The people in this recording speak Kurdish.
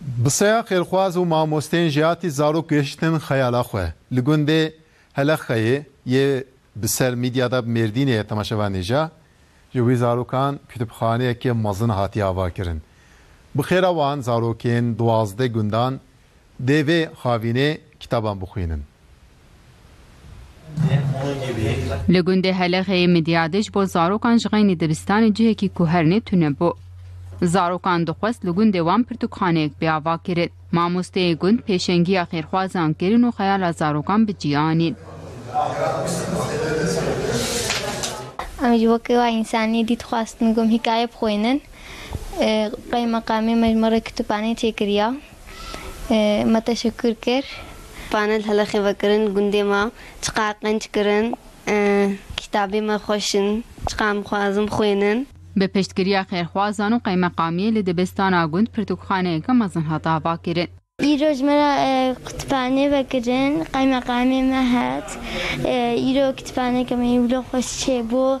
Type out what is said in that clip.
Bi seya xêrxwaz û mamosteyên jêhatî zarok gihiştin xeyala xwe. Li gundê Heleqeyê yê bi ser Mîdya de bi Mêrdînê ye temaşevan nêja, ji wî zarokan kutubxaneyeke mezin hatiye avakirin. Bi xêra wan zarokên duwazdeh gundan dê vê xavînê kitaban bixwînin. Li gundê Helexê yê Midyadê ji bo zarokan ji xeynî dibistanê cihekî ku her nê tune bû. Zarokan dixwest li gundê wan pirtûkxaneyek bê ava kirin. Mamosteyê gund pêşengiya xêrxwazan kirin û xeyala zarokan bi cî anîn. Em ji bo kêwa însanî dî dixwestin ku em hîkaye bixwînin. Qeymeqamê me ji me re kitûbxane çêkiriya. me teşekur kir. Panel helexe vekirin gundê me çiqa qenc kirin kitabê me xweş in çiqa em xwazim xwênin. Bi piştgiriya xêrxwazan û qeymeqamiyê li dibistana gund pirtûkxaneyeke mezin hat avakirin. Îro ji me re kutpanê vekirin qeymeqamê me hat îro kutpaneke me yî wilo xweş çêbû.